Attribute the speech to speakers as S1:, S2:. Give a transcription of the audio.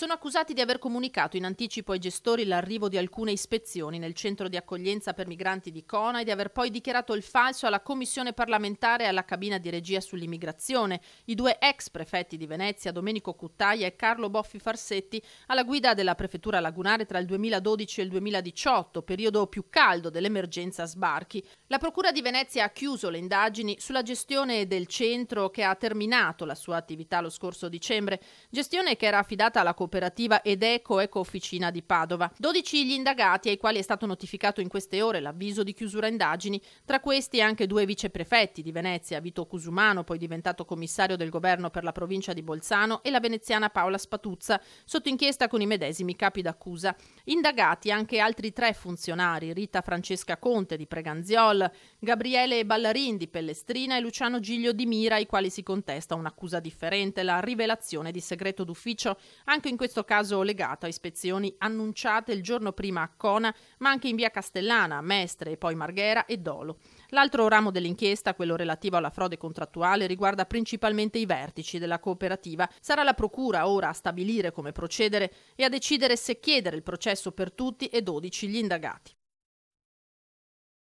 S1: sono accusati di aver comunicato in anticipo ai gestori l'arrivo di alcune ispezioni nel centro di accoglienza per migranti di Cona e di aver poi dichiarato il falso alla commissione parlamentare e alla cabina di regia sull'immigrazione. I due ex prefetti di Venezia, Domenico Cuttaia e Carlo Boffi Farsetti, alla guida della prefettura lagunare tra il 2012 e il 2018, periodo più caldo dell'emergenza sbarchi. La procura di Venezia ha chiuso le indagini sulla gestione del centro che ha terminato la sua attività lo scorso dicembre, gestione che era affidata alla cooperativa Edeco Eco Officina di Padova. 12 gli indagati ai quali è stato notificato in queste ore l'avviso di chiusura indagini, tra questi anche due viceprefetti di Venezia, Vito Cusumano, poi diventato commissario del governo per la provincia di Bolzano, e la veneziana Paola Spatuzza, sotto inchiesta con i medesimi capi d'accusa. Indagati anche altri tre funzionari, Rita Francesca Conte di Preganziol, Gabriele Ballarin di Pellestrina e Luciano Giglio di Mira, ai quali si contesta un'accusa differente, la rivelazione di segreto d'ufficio anche in questo caso legato a ispezioni annunciate il giorno prima a Cona, ma anche in via Castellana, Mestre e poi Marghera e Dolo. L'altro ramo dell'inchiesta, quello relativo alla frode contrattuale, riguarda principalmente i vertici della cooperativa. Sarà la Procura ora a stabilire come procedere e a decidere se chiedere il processo per tutti e 12 gli indagati.